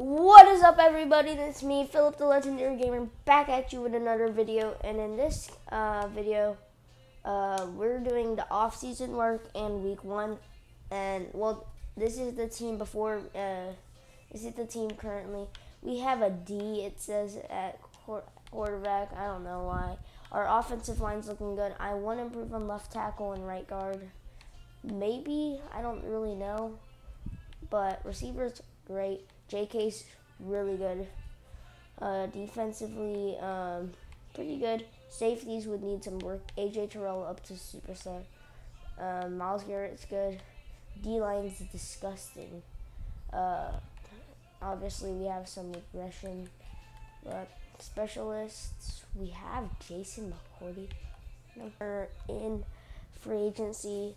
What is up, everybody? It's me, Philip the Legendary Gamer, back at you with another video. And in this uh, video, uh, we're doing the off-season work and week one. And well, this is the team before. Uh, this is the team currently. We have a D. It says at quarterback. I don't know why. Our offensive line's looking good. I want to improve on left tackle and right guard. Maybe I don't really know, but receivers great. JK's really good. Uh, defensively, um, pretty good. Safeties would need some work. AJ Terrell up to superstar. Um, Myles Garrett's good. D line's disgusting. Uh, obviously, we have some regression, but specialists we have Jason McCourty number in free agency.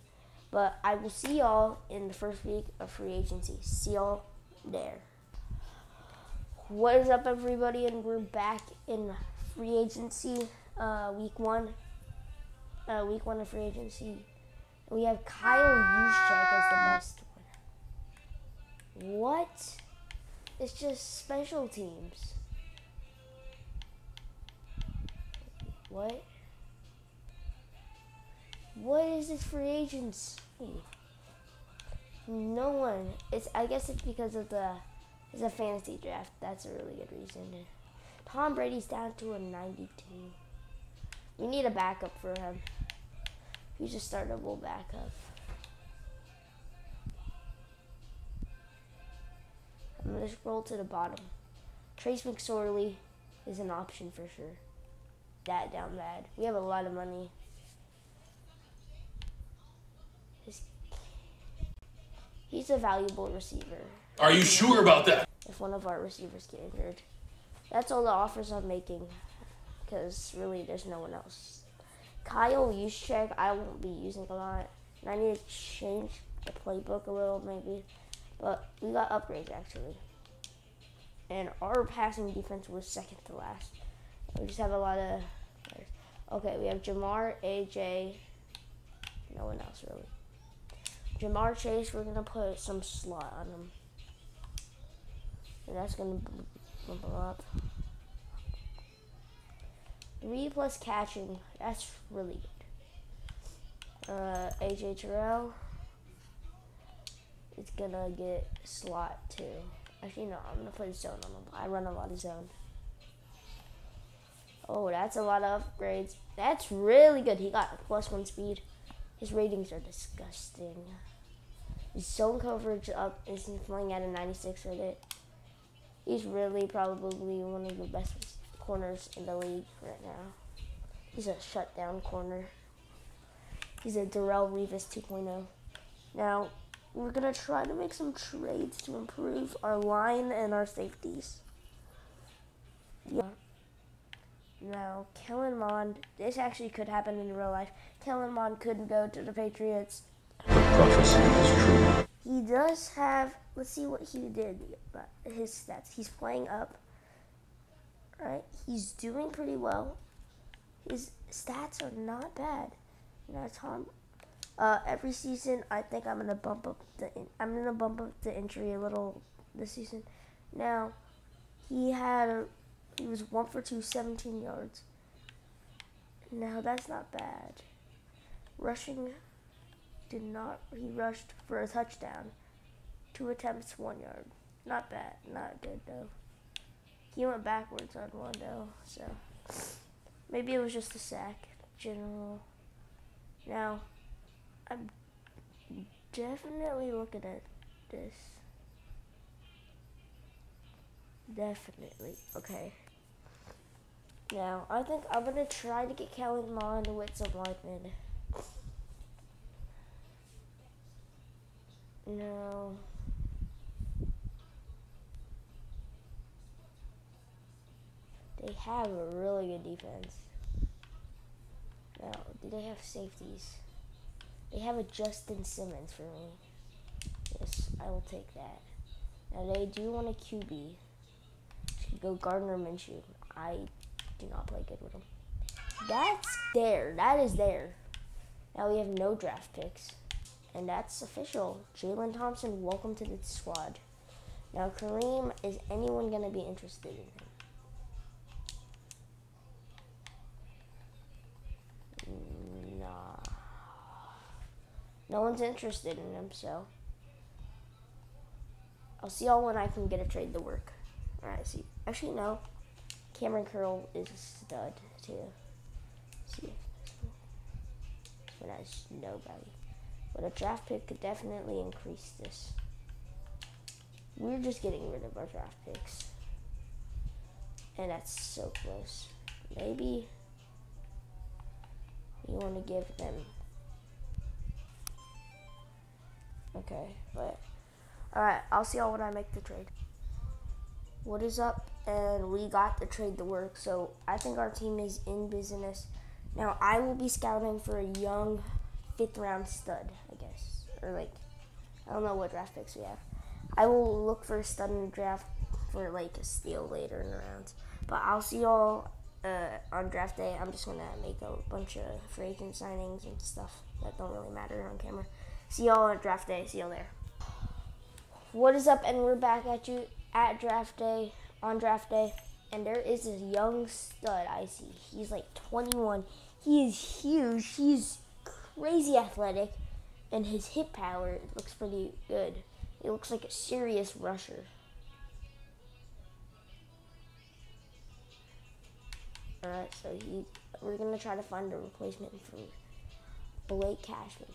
But I will see y'all in the first week of free agency. See y'all there. What is up, everybody? And we're back in free agency, uh, week one. Uh, week one of free agency. We have Kyle Juszczyk as the best one. What? It's just special teams. What? What is this free agency? No one. It's. I guess it's because of the it's a fantasy draft. That's a really good reason. Tom Brady's down to a 92. We need a backup for him. He's a startable backup. I'm to scroll to the bottom. Trace McSorley is an option for sure. That down bad. We have a lot of money. He's a valuable receiver. Are you sure about that? If one of our receivers get injured. That's all the offers I'm making. Because really, there's no one else. Kyle Juszczyk, I won't be using a lot. And I need to change the playbook a little, maybe. But we got upgrades, actually. And our passing defense was second to last. We just have a lot of. Okay, we have Ja'Marr, AJ. No one else, really. Ja'Marr Chase, we're going to put some slot on him. And that's going to bump him up. Three plus catching, that's really good. Uh, AJ Terrell is to get slot too. Actually, no, I'm to put zone on him. I run a lot of zone. Oh, that's a lot of upgrades. That's really good. He got plus one speed. His ratings are disgusting. His zone coverage up is playing at a 96 with it. He's really probably one of the best corners in the league right now. He's a shutdown corner. He's a Darrelle Revis 2.0. Now, we're going to try to make some trades to improve our line and our safeties. Yeah. Now, Kellen Mond, this actually could happen in real life. Kellen Mond couldn't go to the Patriots. Prophecy is true. He does have, let's see what he did, his stats. He's playing up, right? He's doing pretty well. His stats are not bad. Now, Tom, uh, every season, I think I'm gonna bump up the, I'm gonna bump up the injury a little this season. Now, he had a he was one for two, 17 yards. Now that's not bad. Rushing did not, he rushed for a touchdown. Two attempts, one yard. Not bad, not good though. He went backwards on one though, so maybe it was just a sack. General. Now, I'm definitely looking at this. Definitely. Okay. Now, I think I'm going to try to get Kellen Mond with some linemen. No. They have a really good defense. Now, do they have safeties? They have a Justin Simmons for me. Yes, I will take that. Now, they do want a QB. Should go Gardner Minshew. I do not play good with him. That's there. That is there. Now we have no draft picks. And that's official. Jalen Thompson, welcome to the squad. Now, Kareem, is anyone going to be interested in him? Mm, nah. No one's interested in him, so. I'll see y'all when I can get a trade to work. Alright, see. Actually, no. Kamren Curl is a stud, too. See. But has nobody. But a draft pick could definitely increase this. We're just getting rid of our draft picks. And that's so close. Maybe you want to give them. Okay, but alright, I'll see y'all when I make the trade. What is up? And we got the trade to work, so I think our team is in business. Now I will be scouting for a young fifth round stud, I guess. Or like I don't know what draft picks we have. I will look for a stud in draft for like a steal later in the rounds. But I'll see y'all uh, on draft day. I'm just gonna make a bunch of free agent signings and stuff that don't really matter on camera. See y'all at draft day. See y'all there. What is up? And we're back at you at draft day on draft day. And there is this young stud I see. He's like 21. He is huge. He's crazy athletic, and his hit power looks pretty good. He looks like a serious rusher. Alright, so he we're gonna try to find a replacement for Blake Cashman.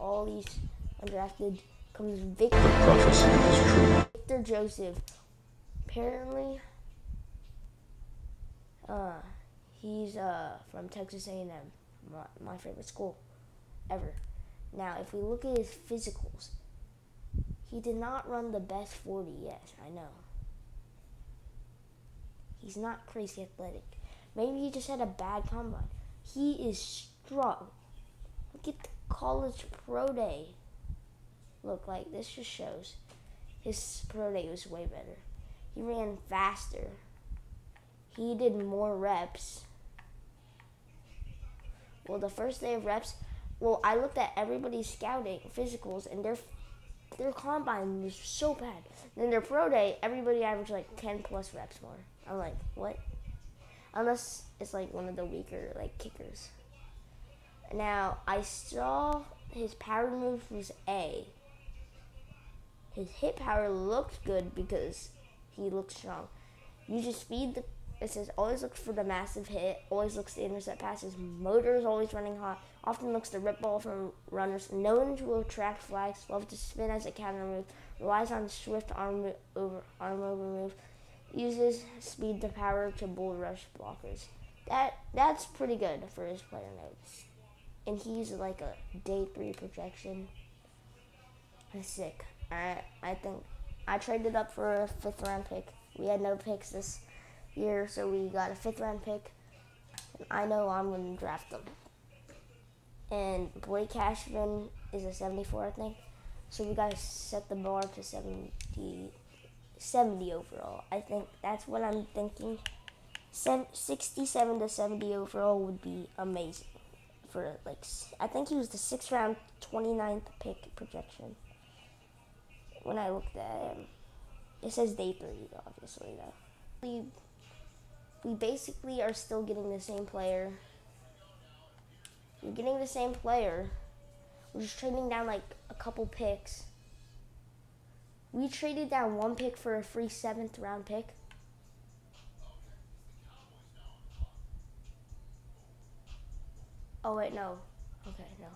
All these undrafted comes Victor, Prophecy is true. Victor Joseph. Apparently, uh, he's uh from Texas A&M, my, my favorite school ever. Now, if we look at his physicals, he did not run the best 40 yet, I know. He's not crazy athletic. Maybe he just had a bad combine. He is strong. Look at the college pro day. Look, like, this just shows his pro day was way better. He ran faster. He did more reps. Well, the first day of reps, well, I looked at everybody's scouting physicals, and their their combine was so bad. Then their pro day, everybody averaged like ten plus reps more. I'm like, what? Unless it's like one of the weaker like kickers. Now I saw his power move was A. His hit power looked good because he looked strong. You just speed the it says always looks for the massive hit, always looks to intercept passes, motor is always running hot, often looks to rip ball from runners, known to attract flags, loves to spin as a counter move, relies on swift arm over arm over move, uses speed to power to bull rush blockers. That that's pretty good for his player notes. And he's like a day three projection. That's sick. I I think I traded up for a fifth round pick. We had no picks this year, so we got a fifth round pick. And I know I'm going to draft them. And Blake Cashman is a 74, I think. So we got to set the bar to 70, 70 overall. I think that's what I'm thinking. 67 to 70 overall would be amazing. For like, I think he was the sixth round, 29th pick projection. When I looked at him, it says day three, obviously though we basically are still getting the same player. We're getting the same player. We're just trading down like a couple picks. We traded down one pick for a free seventh round pick. Oh wait, no. Okay, no.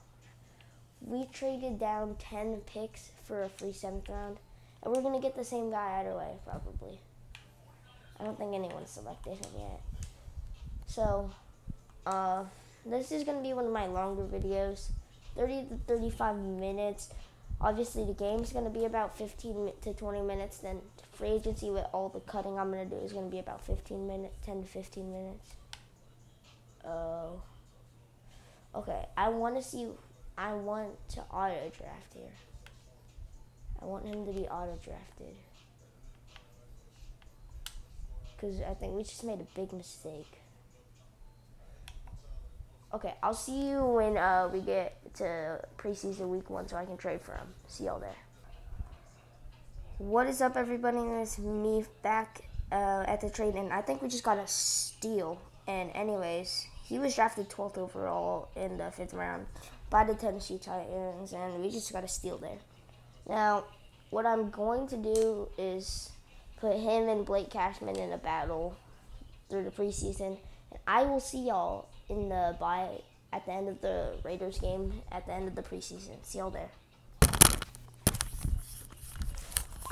We traded down ten picks for a free seventh round, and we're gonna get the same guy either way, probably. I don't think anyone selected him yet. So, uh, this is going to be one of my longer videos, 30 to 35 minutes. Obviously, the game's going to be about 15 to 20 minutes. Then, free agency with all the cutting I'm going to do is going to be about 15 minutes, 10 to 15 minutes. Oh. Uh, okay, I want to see, I want to auto draft here. I want him to be auto drafted because I think we just made a big mistake. Okay, I'll see you when uh, we get to preseason week one so I can trade for him. See y'all there. What is up, everybody? It's me back uh, at the trade, and I think we just got a steal. And anyways, he was drafted 12th overall in the fifth round by the Tennessee Titans, and we just got a steal there. Now, what I'm going to do is put him and Blake Cashman in a battle through the preseason, and I will see y'all in the bye at the end of the Raiders game at the end of the preseason. See y'all there.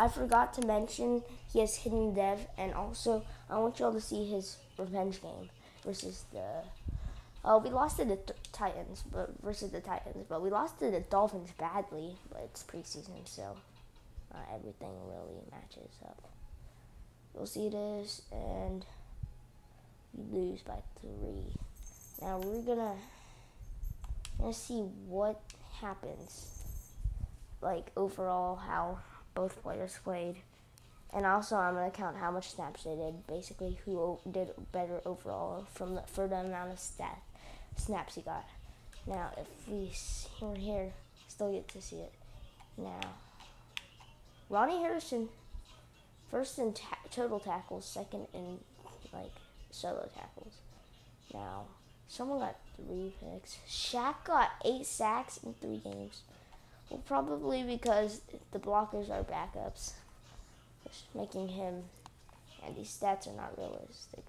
I forgot to mention he has hidden dev, and also I want y'all to see his revenge game versus the. Oh, we lost to the t- Titans, but versus the Titans, but we lost to the Dolphins badly. But it's preseason, so everything really matches up. You'll see this, and you lose by three. Now we're gonna gonna see what happens, like overall how both players played. And also, I'm gonna count how much snaps they did. Basically, who did better overall from the, for the amount of stat snaps he got. Now, if we here here, still get to see it. Now, Ronnie Harrison, first in ta- total tackles, second in like solo tackles. Now, someone got three picks. Shaq got eight sacks in three games. Well, probably because the blockers are backups, just making him, and these stats are not realistic.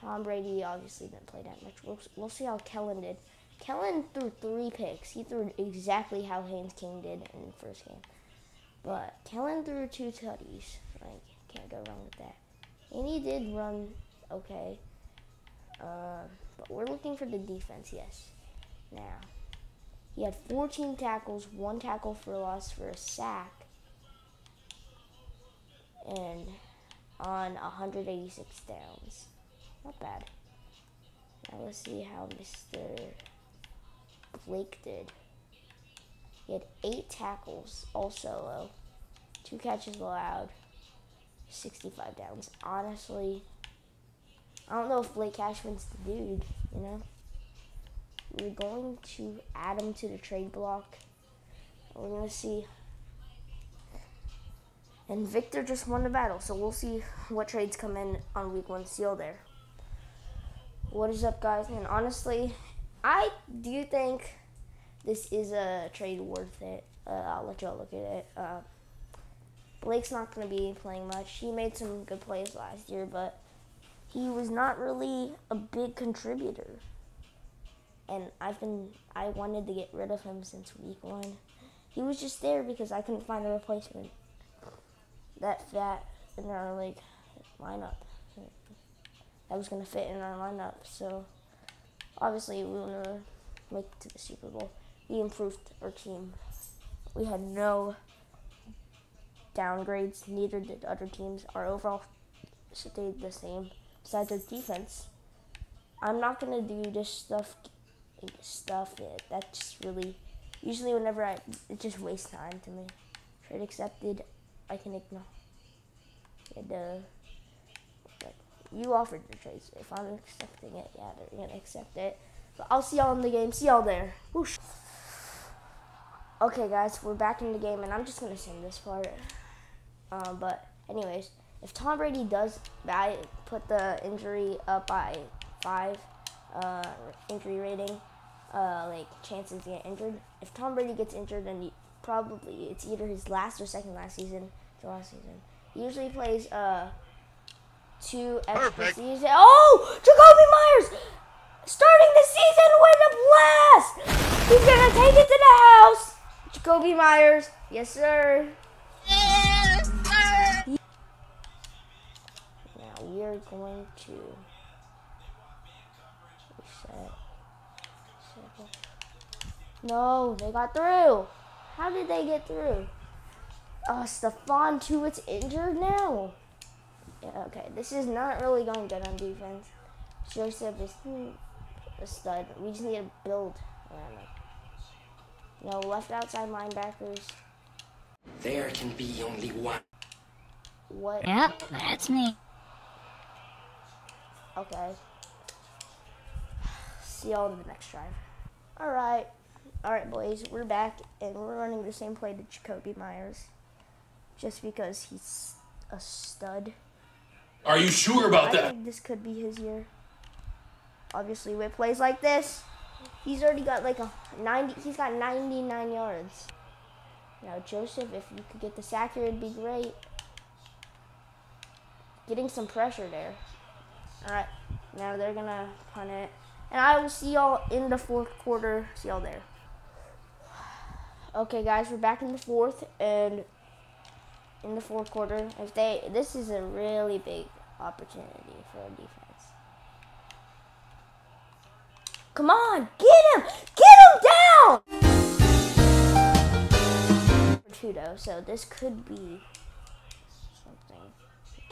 Tom Brady obviously didn't play that much. We'll, we'll see how Kellen did. Kellen threw three picks. He threw exactly how Haynes King did in the first game. But Kellen threw two tutties. Like, can't go wrong with that. And he did run okay. Uh, but we're looking for the defense, yes. Now, he had 14 tackles, one tackle for loss for a sack, and on 186 downs. Not bad. Now let's see how Mr. Blake did. He had eight tackles, all solo, two catches allowed, 65 downs. Honestly, I don't know if Blake Cashman's the dude, you know? We're going to add him to the trade block. We're going to see. And Victor just won the battle, so we'll see what trades come in on week one. Seal there. What is up, guys? And honestly, I do think this is a trade worth it. Uh, I'll let y'all look at it. Uh, Blake's not going to be playing much. He made some good plays last year, but he was not really a big contributor and I've been I wanted to get rid of him since week one. He was just there because I couldn't find a replacement that fat in our like lineup that was gonna fit in our lineup. So obviously we want to make it to the Super Bowl. We improved our team. We had no downgrades. Neither did other teams. Our overall stayed the same. Besides defense, I'm not gonna do this stuff stuff. Yeah, that's really usually whenever I it just wastes time to me. Trade accepted, I can ignore. And uh, like, you offered the trade, if I'm accepting it, yeah, they're gonna accept it. But I'll see y'all in the game. See y'all there. Whoosh. Okay, guys, we're back in the game, and I'm just gonna sing this part. Um, but anyways, if Tom Brady does, I put the injury up by five uh, injury rating, uh, like chances to get injured. If Tom Brady gets injured, then he, probably it's either his last or second last season. The last season, he usually plays uh, two extra seasons. Oh, Jakobi Meyers starting the season with a blast. He's gonna take it to the house. Jakobi Meyers, yes sir. We are going to reset. No, they got through. How did they get through? Oh, Stephon Tuitt's injured now. Yeah, okay, this is not really going good on defense. Joseph is a stud. We just need to build around him. No left outside linebackers. There can be only one. What? Yep, that's me. Okay. See y'all in the next drive. Alright. Alright, boys. We're back, and we're running the same play to Jakobi Meyers. just because he's a stud. Are you sure about I that? think this could be his year. Obviously, with plays like this, he's already got like a 90. He's got 99 yards. Now, Joseph, if you could get the sack here, it'd be great. Getting some pressure there. All right, now they're gonna punt it, and I will see y'all in the fourth quarter. See y'all there. Okay, guys, we're back in the fourth, and in the fourth quarter, if they, this is a really big opportunity for a defense. Come on, get him! Get him down! So this could be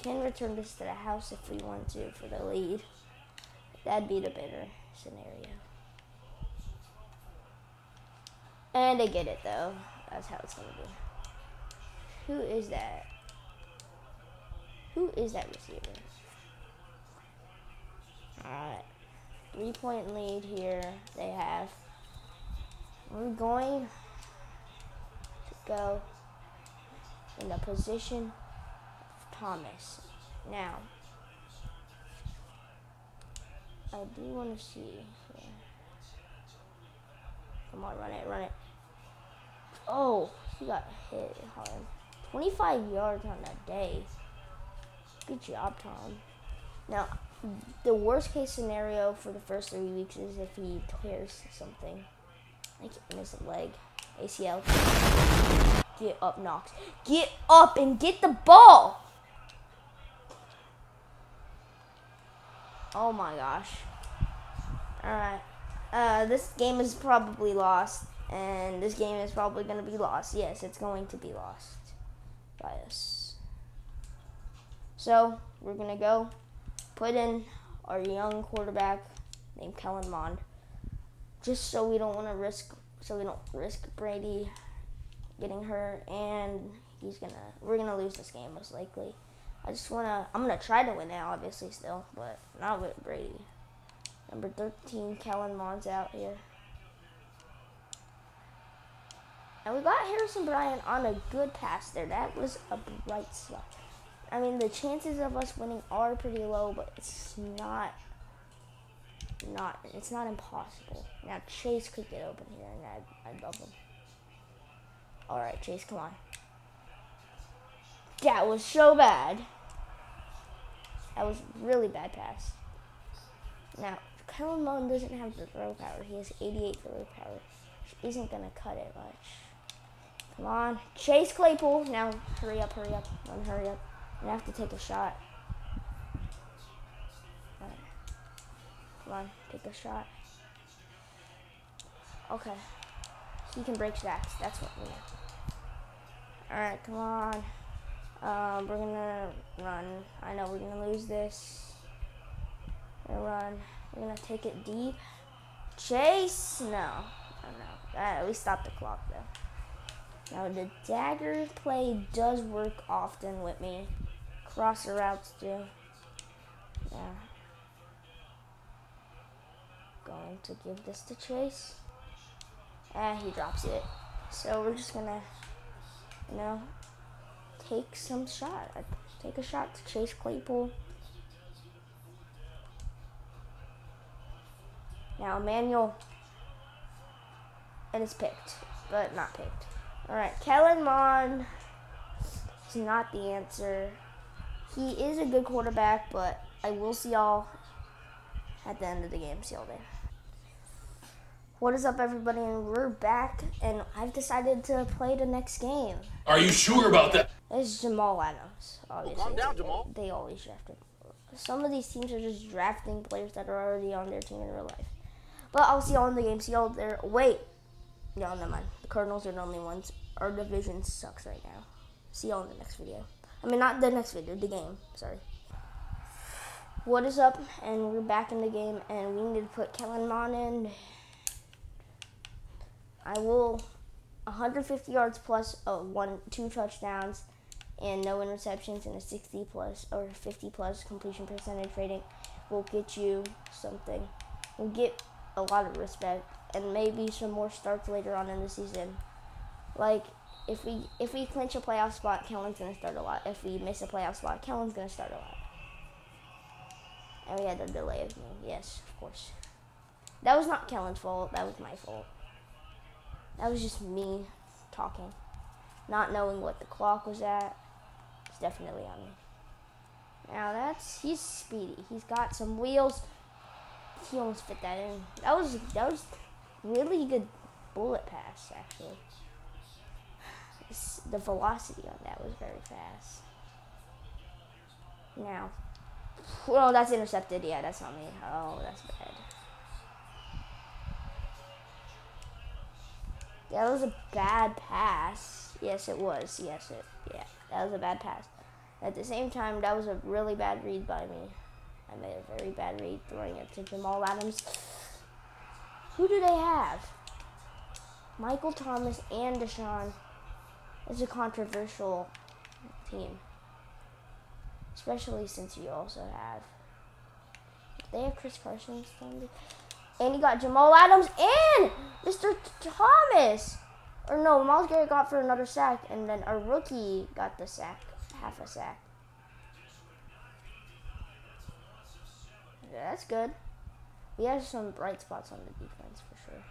can return this to the house if we want to for the lead. That'd be the better scenario. And I get it though. That's how it's gonna be. Who is that? Who is that receiver? Alright. Three point lead here they have. We're going to go in the position Thomas. Now, I do want to see here. Come on, run it, run it. Oh, he got hit hard. 25 yards on that day. Good job, Tom. Now, the worst case scenario for the first three weeks is if he tears something. Like miss a leg. ACL. Get up, Knox. Get up and get the ball! Oh my gosh. Alright. Uh, this game is probably lost. And this game is probably going to be lost. Yes, it's going to be lost by us. So, we're going to go put in our young quarterback named Kellen Mond. Just so we don't want to risk, so we don't risk Brady getting hurt. And he's going to, we're going to lose this game most likely. I just want to, I'm to try to win it, obviously, still, but not with Brady. Number 13, Kellen Mond's out here. And we got Harrison Bryant on a good pass there. That was a bright spot. I mean, the chances of us winning are pretty low, but it's not, not, it's not impossible. Now Chase could get open here, and I'd, I'd love him. All right, Chase, come on. That was so bad. That was really bad pass. Now, Kellen Mond doesn't have the throw power. He has 88 throw power, which isn't going to cut it much. Come on. Chase Claypool. Now, hurry up, hurry up. Run, hurry up. I have to take a shot. Come on, take a shot. Okay. He can break sacks. That's what we need. Alright, come on. Um, we're gonna run. I know we're gonna lose this. We're gonna run. We're gonna take it deep. Chase? No. Oh, no. Uh, we stopped the clock though. Now the dagger play does work often with me. Crosser routes do. Yeah. Going to give this to Chase. And he drops it. So we're just gonna, you know, take some shot. Take a shot to Chase Claypool. Now Emmanuel, and it's picked, but not picked. All right, Kellen Mond is not the answer. He is a good quarterback, but I will see y'all at the end of the game. See y'all there. What is up, everybody? And we're back, and I've decided to play the next game. Are you sure about that? It's Jamal Adams, obviously. calm down, Jamal. They always draft him. Some of these teams are just drafting players that are already on their team in real life. But I'll see y'all in the game. See y'all there. Wait. No, never mind. The Cardinals are the only ones. Our division sucks right now. See y'all in the next video. I mean, not the next video, the game. Sorry. What is up? And we're back in the game, and we need to put Kellen Mond in. I will 150 yards plus uh, one, two touchdowns, and no interceptions, and a 60 plus or 50 plus completion percentage rating will get you something. Will get a lot of respect, and maybe some more starts later on in the season. Like if we if we clinch a playoff spot, Kellen's gonna start a lot. If we miss a playoff spot, Kellen's gonna start a lot. And we had the delay of game. Yes, of course. That was not Kellen's fault. That was my fault. That was just me talking, not knowing what the clock was at. It's definitely on me. Now that's he's speedy. He's got some wheels. He almost fit that in. That was that was really good bullet pass actually. The velocity on that was very fast. Now, well, that's intercepted. Yeah, that's not me. Oh, that's bad. That was a bad pass. Yes, it was. Yes, it. Yeah, that was a bad pass. At the same time, that was a really bad read by me. I made a very bad read throwing it to Jamal Adams. Who do they have? Michael Thomas and Deshaun. It's a controversial team. Especially since you also have. They have Chris Carson. And you got Jamal Adams and Mr. Thomas. Or no, Myles Garrett got for another sack, and then our rookie got the sack, half a sack. Yeah, that's good. We have some bright spots on the defense for sure.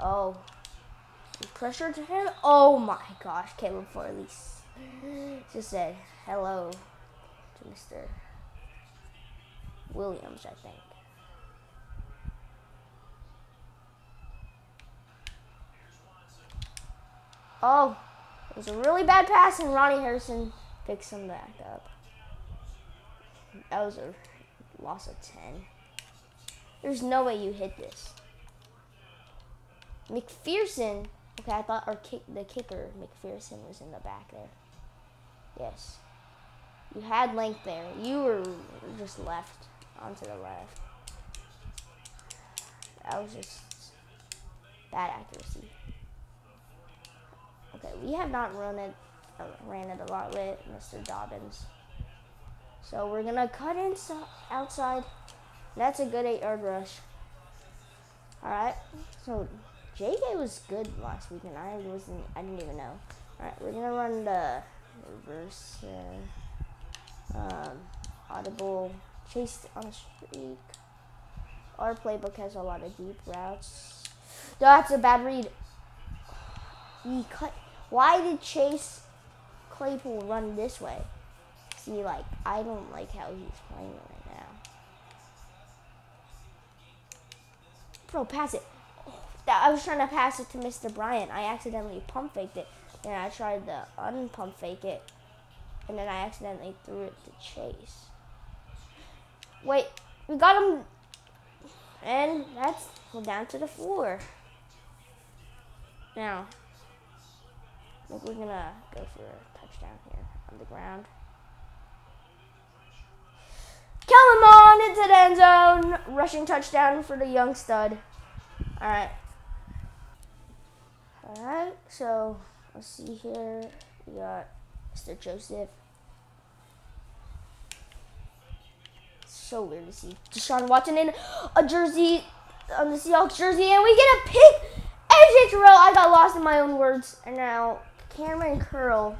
Oh, we pressured him. Oh my gosh, Caleb Farley just said hello to Mr. Williams, I think. Oh, it was a really bad pass, and Ronnie Harrison picks him back up. That was a loss of 10. There's no way you hit this. McPherson. Okay, I thought our kick, the kicker, McPherson, was in the back there. Yes. You had length there. You were just left onto the left. That was just bad accuracy. Okay, we have not run it, uh, ran it a lot with Mr. Dobbins. So we're gonna cut inside, outside. That's a good eight yard rush. All right. So JK was good last week, and I wasn't. I didn't even know. All right, we're gonna run the reverse uh, um, audible chase on a streak. Our playbook has a lot of deep routes. That's a bad read. He cut. Why did Chase Claypool run this way? See, like I don't like how he's playing right now. Bro, pass it. Oh, I was trying to pass it to Mr. Bryant. I accidentally pump faked it. And I tried to unpump fake it. And then I accidentally threw it to Chase. Wait, we got him. And that's down to the floor. Now, I think we're gonna go for a touchdown here on the ground. Kellen Mond into the end zone. Rushing touchdown for the young stud. Alright. Alright, so let's see here. We got Mr. Joseph. So weird to see Deshaun Watson in a jersey, on the Seahawks jersey, and we get a pick. AJ Terrell, I got lost in my own words. And now Kamren Curl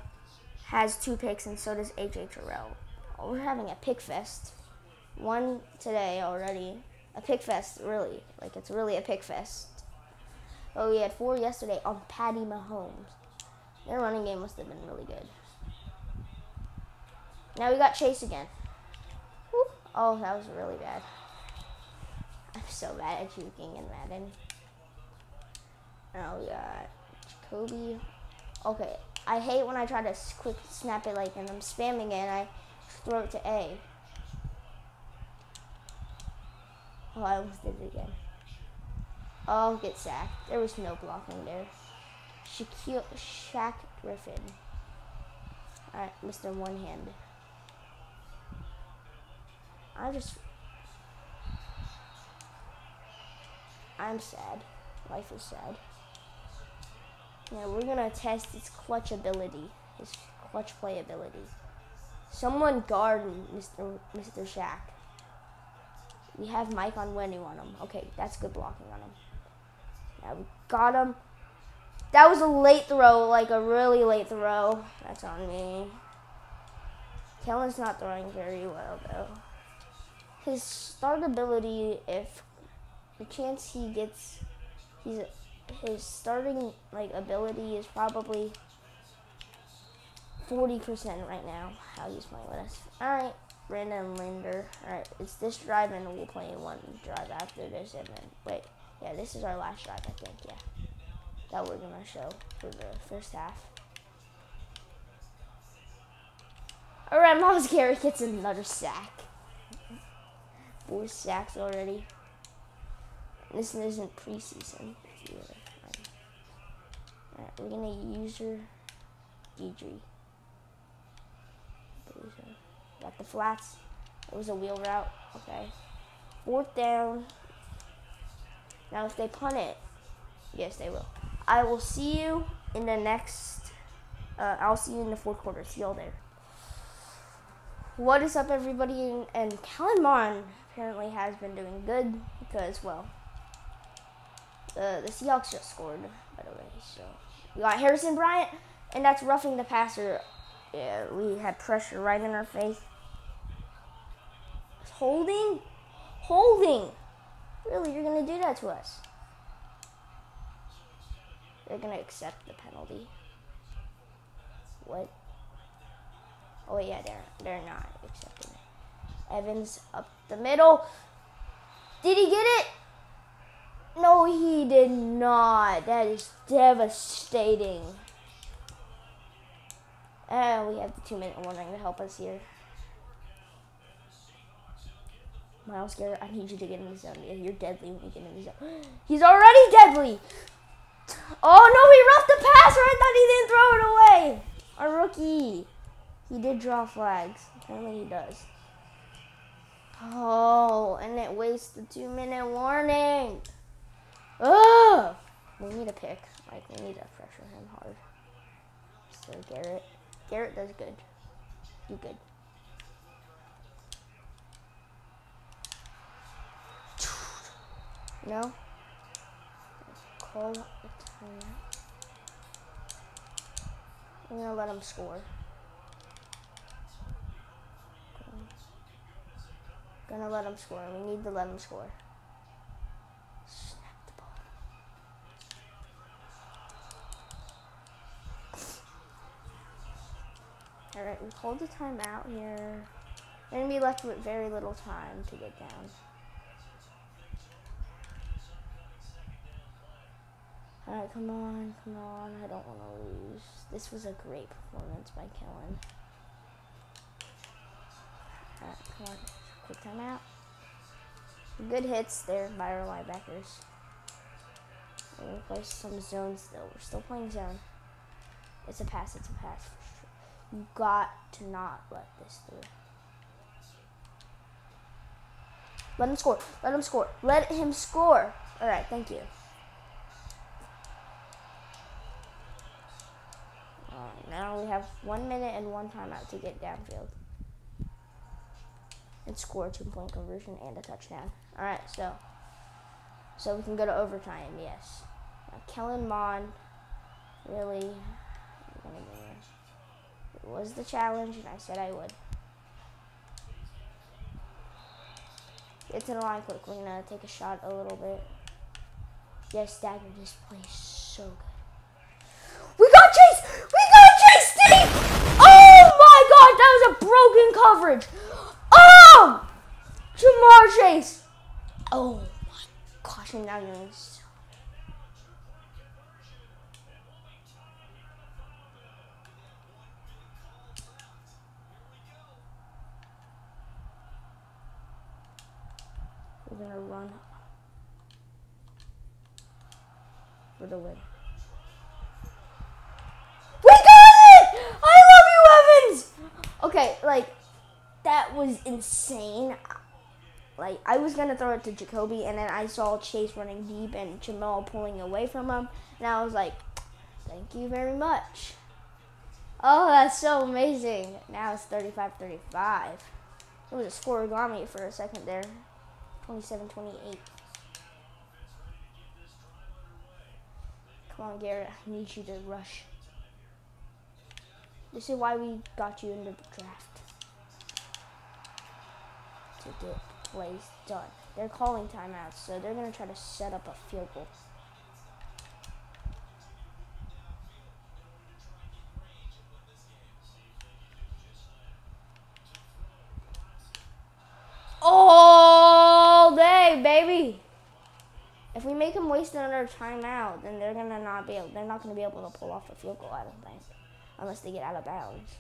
has two picks, and so does AJ Terrell. Oh, we're having a pick fest. One today already. A pick fest, really. Like, it's really a pick fest. Oh, we had four yesterday on Patty Mahomes. Their running game must have been really good. Now we got Chase again. Oh, that was really bad. I'm so bad at juking in Madden. Now we got Jakobi. Okay, I hate when I try to quick snap it like and I'm spamming it and I throw it to A. Oh, I almost did it again. Oh, get sacked. There was no blocking there. Shaquille, Shaq Griffin. Alright, Mr. One Hand. I just. I'm sad. Life is sad. Yeah, we're gonna test his clutch ability, his clutch play ability. Someone guard Mr. Mr. Shaq. We have Mike on Wendy on him. Okay, that's good blocking on him. Now we got him. That was a late throw, like a really late throw. That's on me. Kellen's not throwing very well though. His start ability, if the chance he gets, he's his starting like ability is probably forty percent right now. How he's playing with us. All right, Brandon Linder. All right, it's this drive and we'll play one drive after this and then wait. Yeah, this is our last drive, I think. Yeah, that we're gonna show for the first half. All right, Myles Garrett gets another sack. Four sacks already. This isn't preseason. Either. Alright, we're gonna use her Deidre. Got the flats. It was a wheel route. Okay. Fourth down. Now if they punt it, yes they will. I will see you in the next uh, I'll see you in the fourth quarter. See y'all there. What is up, everybody? And Kellen Mond apparently has been doing good because, well, the the Seahawks just scored, by the way. So we got Harrison Bryant, and that's roughing the passer. Yeah, we had pressure right in our face. Holding, holding. Really, you're gonna do that to us? They're gonna accept the penalty. What? Oh yeah, they're they're not accepting it. Evans up the middle. Did he get it? No, he did not. That is devastating. And we have the two minute warning to help us here. Myles Garrett, I need you to get in the zone. Yeah, you're deadly when you get in the zone. He's already deadly. Oh no, he roughed the passer. I thought he didn't throw it away. Our rookie. He did draw flags. Apparently he does. Oh, and it wastes the two minute warning. Ugh! We need a pick. Like, we need to pressure him hard. So, Garrett. Garrett does good. You good. No? Call the. I'm gonna let him score. Gonna let him score. We need to let him score. Snap the ball. Alright, we hold the timeout here. We're gonna be left with very little time to get down. Alright, come on, come on. I don't want to lose. This was a great performance by Kellen. Alright, come on. Quick timeout. Good hits there by our linebackers. We're going to play some zone still. We're still playing zone. It's a pass, it's a pass. You got to not let this through. Let him score. Let him score. Let him score. All right, thank you. Right, now we have one minute and one timeout to get downfield and score two point conversion and a touchdown. All right, so so we can go to overtime. Yes, now, Kellen Mond really was the challenge, and I said I would. Get to the line quick. We're gonna uh, take a shot a little bit. Yes, Dagger, play is so good. We got Chase! We got Chase! He? Oh my god, that was a broken coverage. Oh! Ja'Marr Chase! Oh my gosh, I'm now getting so. We're gonna run for the win. We got it! I love you, Evans! Okay, like, that was insane. Like I was gonna throw it to Jakobi, and then I saw Chase running deep and Jamal pulling away from him, and I was like, "Thank you very much." Oh, that's so amazing! Now it's 35-35. It was a scorigami for a second there, 27-28. Come on, Garrett. I need you to rush. This is why we got you in the draft. To get plays done. They're calling timeouts, so they're going to try to set up a field goal. All day, baby. If we make them waste another timeout, then they're gonna not be able. They're not gonna be able to pull off a field goal. I don't think, unless they get out of bounds.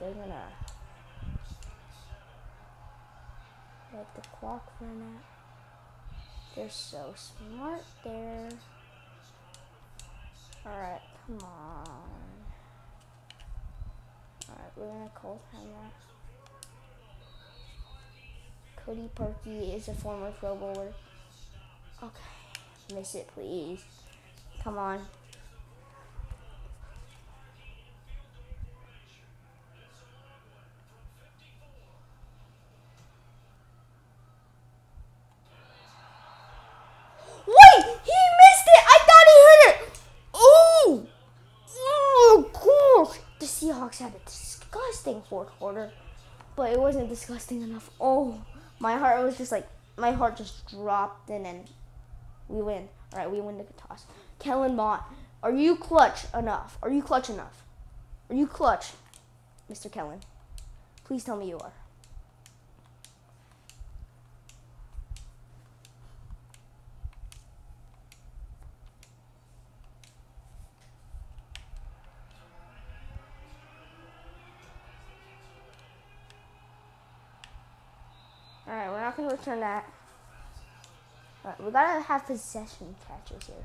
They're gonna let the clock run out. They're so smart there. Alright, come on. Alright, we're gonna call timeout. Cody Parkey is a former Pro Bowler. Okay, miss it, please. Come on. Wait, he missed it. I thought he hit it. Oh, oh gosh. The Seahawks had a quarter, but it wasn't disgusting enough. Oh, my heart was just like my heart just dropped in, and we win. All right, we win the toss. Kellen Mond, are you clutch enough? Are you clutch enough? Are you clutch, Mr. Kellen? Please tell me you are. Return that. All right, we gotta have possession catches here.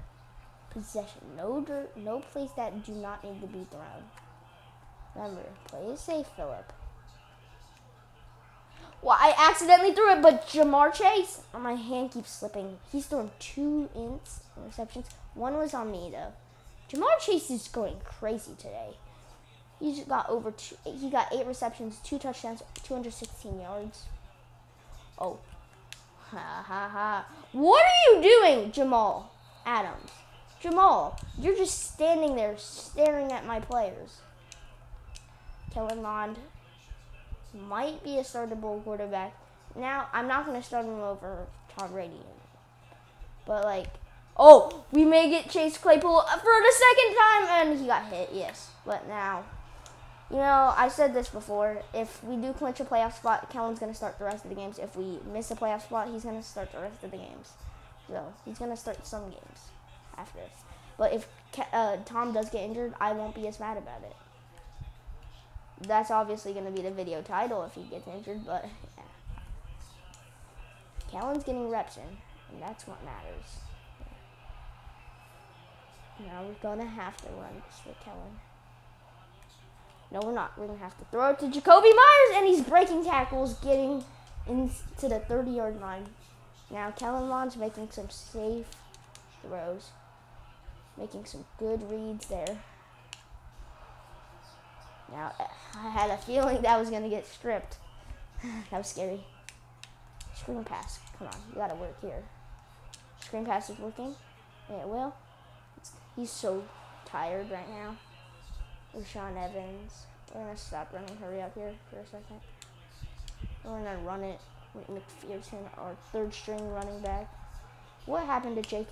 Possession, no dirt, no plays that do not need to be thrown. Remember, play it safe, Philip. Well, I accidentally threw it, but Ja'Marr Chase, oh, my hand keeps slipping. He's thrown two ints interceptions. One was on me though. Ja'Marr Chase is going crazy today. He's got over two. He got eight receptions, two touchdowns, 216 yards. Oh. Ha ha ha. What are you doing, Jamal Adams? Jamal, you're just standing there staring at my players. Kellen Mond might be a startable quarterback. Now, I'm not going to start him over Tom Brady. But, like, oh, we may get Chase Claypool for the second time, and he got hit, yes. But now, you know, I said this before. If we do clinch a playoff spot, Kellen's going to start the rest of the games. If we miss a playoff spot, he's going to start the rest of the games. So, he's going to start some games after. This. But if uh, Tom does get injured, I won't be as mad about it. That's obviously going to be the video title if he gets injured, but yeah. Kellen's getting reps in, and that's what matters. Now we're going to have to run this for Kellen. No, we're not. We're going to have to throw it to Jakobi Meyers, and he's breaking tackles, getting into the 30-yard line. Now, Kellen Mond's making some safe throws, making some good reads there. Now, I had a feeling that was going to get stripped. that was scary. Screen pass. Come on, you got to work here. Screen pass is working. And it will. He's so tired right now. Rashaan Evans. We're to stop running. Hurry up here for a second. We're to run it with McPherson, our third string running back. What happened to Jake?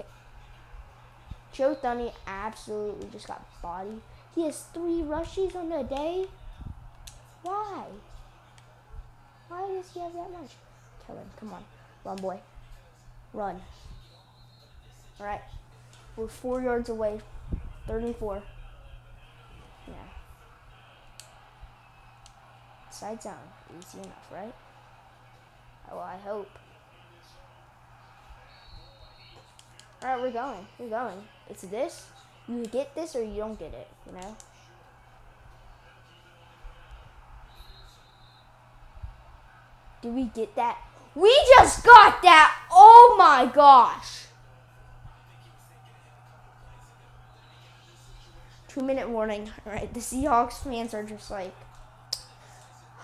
Joe Thuney absolutely just got bodied. He has three rushes on the day. Why? Why does he have that much? Kellen, come on. Run, boy. Run. All right. We're four yards away. 34. Yeah. Side down, Easy enough, right? Well, I hope. All right, we're going. We're going. It's this. You get this or you don't get it, you know? Did we get that? We just got that! Oh my gosh! Two minute warning. Alright, the Seahawks fans are just like,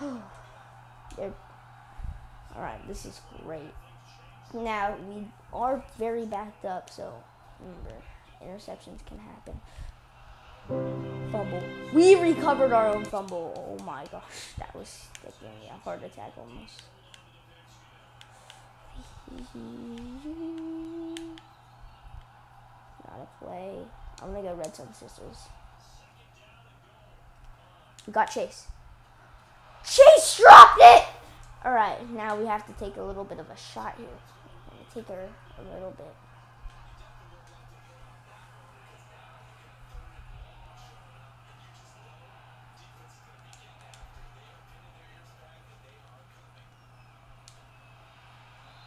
They're all right. This is great. Now we are very backed up, so remember, interceptions can happen. Fumble. We recovered our own fumble. Oh my gosh, that was giving me a heart attack almost. Not a play. I'm gonna go Red Sun Sisters. We got Chase. Chase dropped it! Alright, now we have to take a little bit of a shot here. Take her a little bit.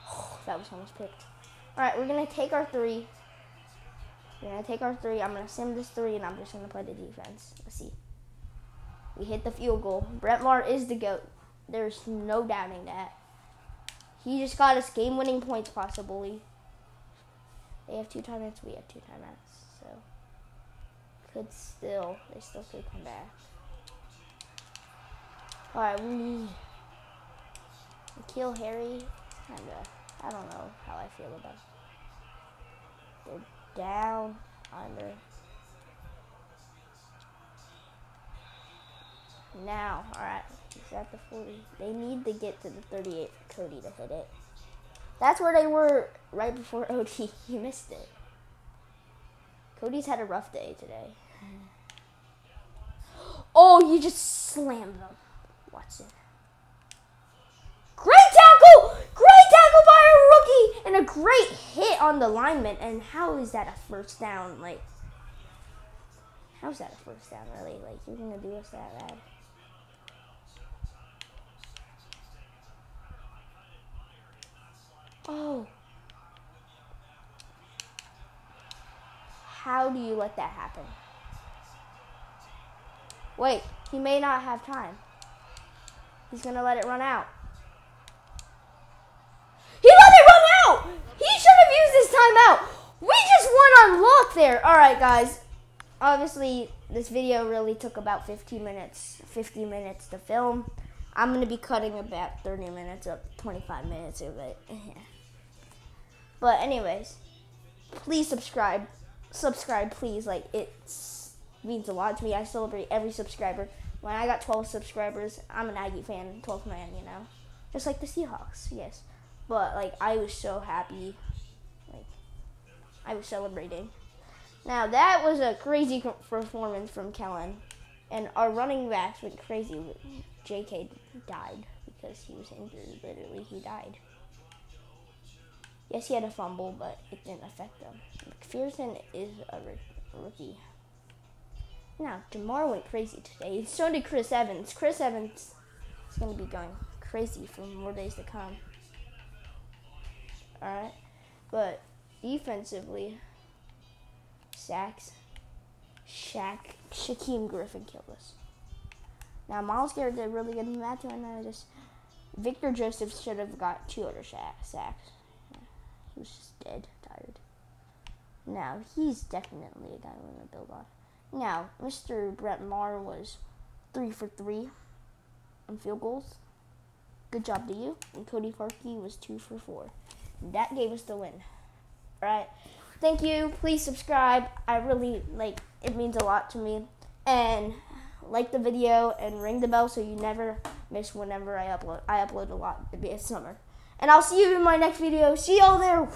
Oh, that was almost picked. Alright, we're going to take our three. We're going to take our three. I'm going to sim this three, and I'm just going to play the defense. Let's see. We hit the field goal. Brett Maher is the GOAT. There's no doubting that. He just got us game-winning points, possibly. They have two timeouts. We have two timeouts. So, could still, they still could come back. All right, we need to kill Harry. Kinda, I don't know how I feel about. It. They're down under. Now, all right, he's at the 40. They need to get to the 38 for Cody to hit it. That's where they were right before OT. You missed it. Cody's had a rough day today. Mm-hmm. Oh, you just slammed them. Watch it. Great tackle! Great tackle by a rookie! And a great hit on the lineman. And how is that a first down? Like, how's that a first down, really? Like, you're going to do us that bad? Oh. How do you let that happen? Wait, he may not have time. He's going to let it run out. He let it run out! He should have used his timeout. We just won on luck there. All right, guys. Obviously, this video really took about 15 minutes, 50 minutes to film. I'm going to be cutting about 30 minutes up, 25 minutes of it. but anyways, please subscribe. Subscribe, please. Like, it means a lot to me. I celebrate every subscriber. When I got 12 subscribers, I'm an Aggie fan, 12th man, you know. Just like the Seahawks, yes. But, like, I was so happy. Like, I was celebrating. Now, that was a crazy performance from Kellen. And our running backs went crazy. JK died because he was injured. Literally, he died. Yes, he had a fumble, but it didn't affect him. McPherson is a rookie. Now, Ja'Marr went crazy today. So did Chris Evans. Chris Evans is going to be going crazy for more days to come. Alright? But defensively, sacks, Shaq, Shaquem Griffin killed us. Now, Myles Garrett did a really good. Matthew and I just. Victor Joseph should have got two other sacks. Was just dead, tired. Now, he's definitely a guy we're going to build on. Now, Mr. Brett Maher was three for three on field goals. Good job to you. And Cody Parkey was two for four. That gave us the win. All right. Thank you. Please subscribe. I really like it means a lot to me. And like the video and ring the bell so you never miss whenever I upload. I upload a lot. It'd be a summer. And I'll see you in my next video. See y'all there.